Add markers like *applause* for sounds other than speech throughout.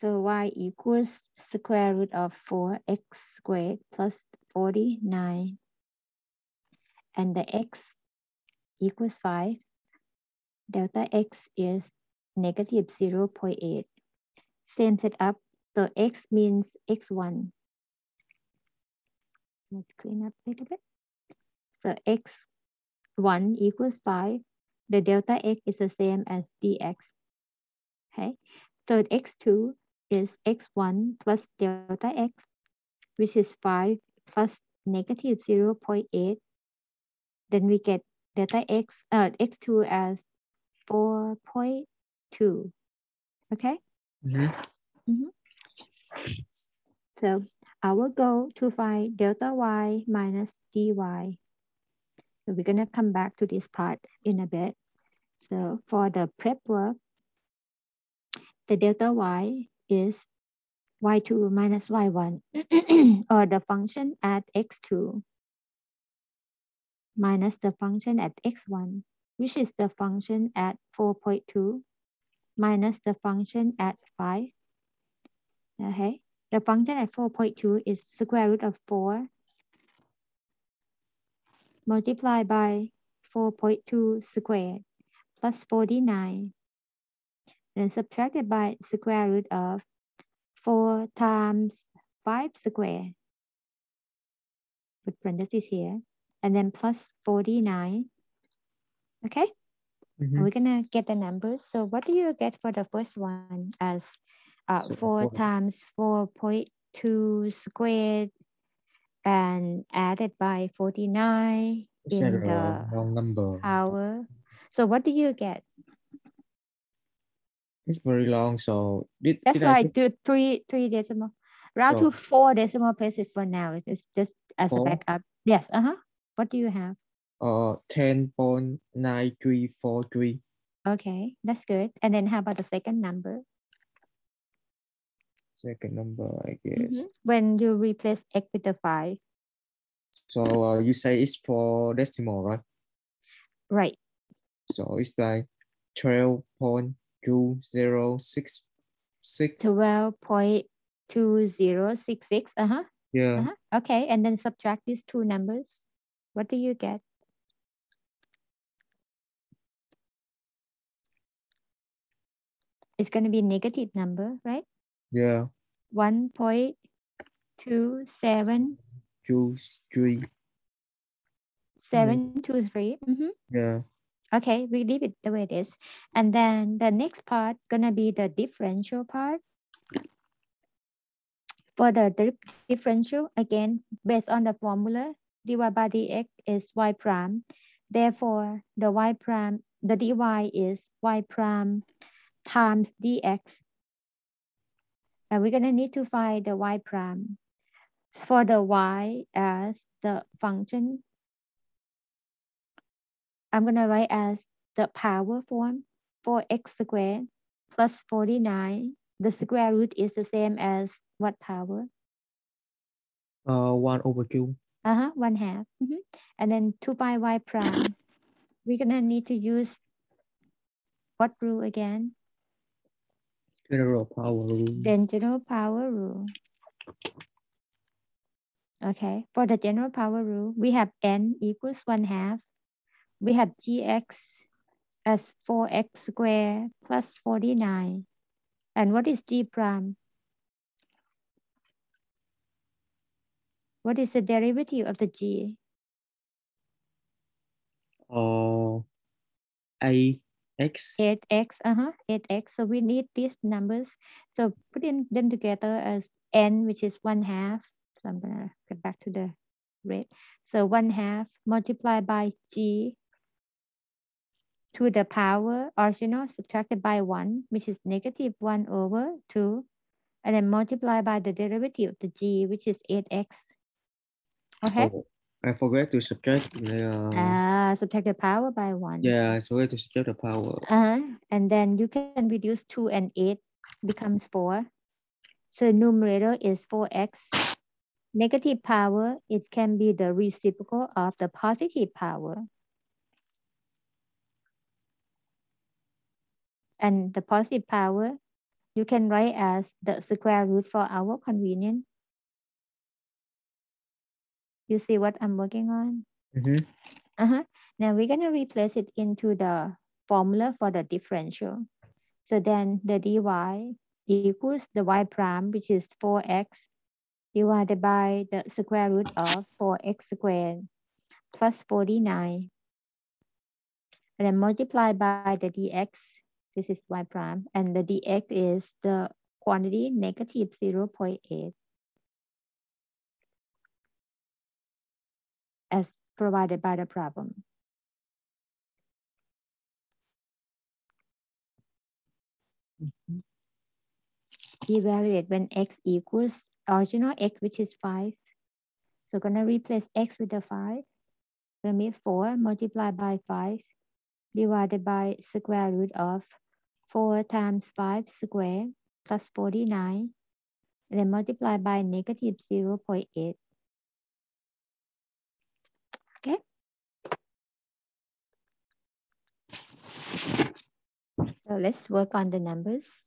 So y equals square root of 4x squared plus 49. And the x equals 5. Delta x is negative 0 0.8. Same setup. So x means x1. Let's clean up a little bit. So x1 equals 5. The delta x is the same as dx. Okay. So x2 is x1 plus delta x, which is 5 plus negative 0 0.8. Then we get delta x, uh, x2 as 4.2. Okay? Mm -hmm. Mm -hmm. So our goal to find delta y minus dy. So we're going to come back to this part in a bit. So for the prep work, the delta y is y2 minus y1 *clears throat* or the function at x2 minus the function at x1, which is the function at 4.2 minus the function at 5. Okay, the function at 4.2 is square root of 4 multiplied by 4.2 squared plus 49 and subtracted by square root of 4 times 5 squared. Put parentheses here. And then plus 49. Okay? Mm -hmm. We're going to get the numbers. So what do you get for the first one as uh, so 4 four. times 4.2 squared and added by 49 in the wrong number. power. So what do you get? It's very long, so did, that's did why I do three three decimal. Round so, to four decimal places for now. It's just as four? a backup. Yes. Uh huh. What do you have? Uh, ten point nine three four three. Okay, that's good. And then how about the second number? Second number, I guess. Mm -hmm. When you replace x with the five. So uh, you say it's for decimal, right? Right. So it's like twelve point two zero six six. Twelve point two zero six six. Uh huh. Yeah. Uh -huh. Okay, and then subtract these two numbers. What do you get? It's going to be negative number, right? Yeah. One point two seven. Two three. Seven mm -hmm. two three. Mm -hmm. Yeah. Okay, we leave it the way it is. And then the next part gonna be the differential part. For the differential, again, based on the formula, dy by dx is y prime. Therefore, the y prime, the dy is y prime times dx. And we're gonna need to find the y prime. For the y as the function I'm going to write as the power form for x squared plus 49. The square root is the same as what power? Uh, 1 over 2. Uh-huh, 1 half. Mm -hmm. And then 2 by y prime. *coughs* We're going to need to use what rule again? General power rule. Then general power rule. Okay, for the general power rule, we have n equals 1 half we have gx as 4x squared plus 49. And what is g prime? What is the derivative of the g? Oh, a x. 8x, uh-huh, 8x. So we need these numbers. So putting them together as n, which is 1 half. So I'm gonna get back to the red. So 1 half multiplied by g to the power original subtracted by 1, which is negative 1 over 2, and then multiply by the derivative of the g, which is 8x. Okay? Oh, I forgot to subtract the... Uh, ah, subtract the power by 1. Yeah, I forgot to subtract the power. Uh -huh. And then you can reduce 2 and 8 becomes 4. So the numerator is 4x. Negative power, it can be the reciprocal of the positive power. And the positive power you can write as the square root for our convenience. You see what I'm working on? Mhm. Uh-huh. Now we're going to replace it into the formula for the differential. So then the dy equals the y prime, which is 4x, divided by the square root of 4x squared plus 49. And then multiply by the dx, this is y prime, and the dx is the quantity negative 0.8 as provided by the problem. Mhm. evaluate when x equals original x, which is 5. So gonna replace x with the 5. Gonna be 4 multiplied by 5 divided by square root of 4 times 5 squared plus 49. And then multiply by negative 0 0.8. Okay. So let's work on the numbers.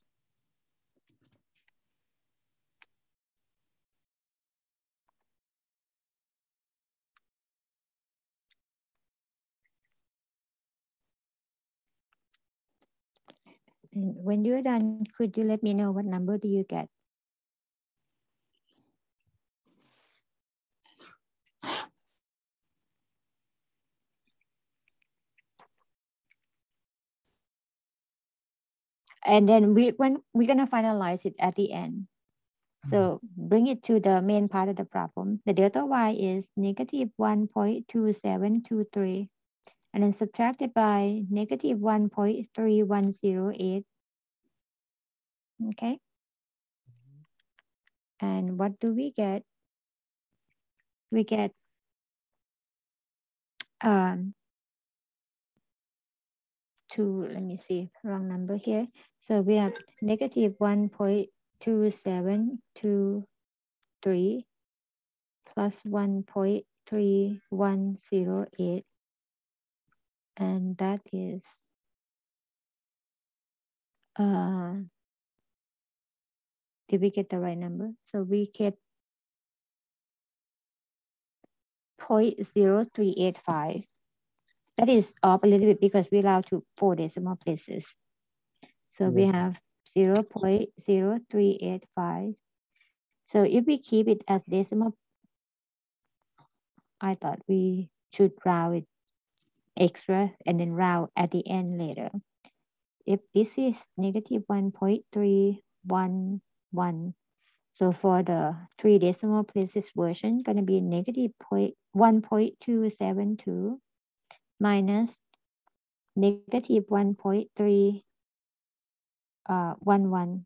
And when you're done, could you let me know what number do you get? And then we when we're gonna finalize it at the end. So mm-hmm. bring it to the main part of the problem. The delta y is negative 1.2723 and then subtracted by negative 1.3108. Okay. And what do we get? We get um, two, let me see, wrong number here. So we have negative 1.2723 plus 1.3108 and that is uh did we get the right number? So we get 0.0385 that is off a little bit because we allow to four decimal places. So we Yeah. have 0.0385 so if we keep it as decimal i thought we should round it extra and then round at the end later. If this is negative 1.311, so for the three decimal places version, gonna be negative point 1.272 minus negative 1.3 uh, 11.